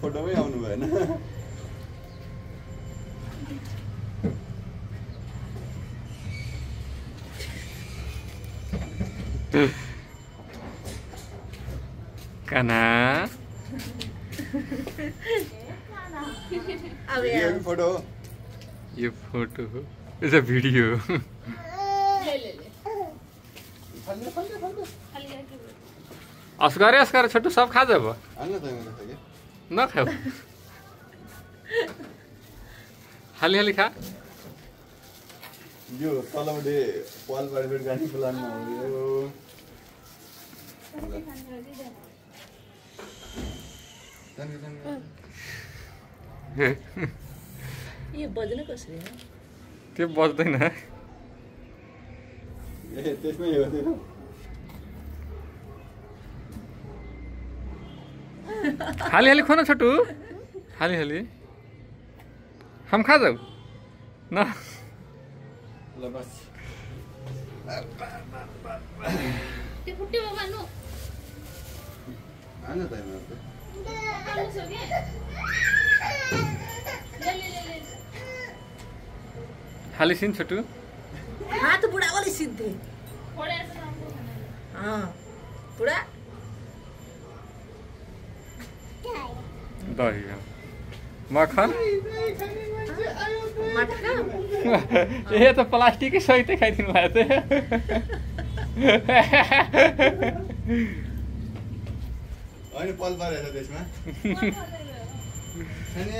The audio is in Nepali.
फोटोमै आउनु भएन। काना। यो फोटो यो फोटो हो। इट्स अ अस्करे अस्करे छोटू सब खा जब हाल्न त मैले खाएँ न खाऊ हाली हाली खा। यो तलपट्टि पाल बारीबाट गाडी प्लानमा हो। यो बज्न कसरी हो। त्यो बज्दैन ए त्यसमै हो त्यो हाली हाली खो न छोटू। हाली हाली। हम खा जाऊ। न। हाली सिन छोटू। हात बुढा वाली सिद्धे बुढा। दही। मक्खन ए त प्लास्टिकै सहितै खाइदिनु भएको थियो। होइन पल पारेछ त्यसमा। छैन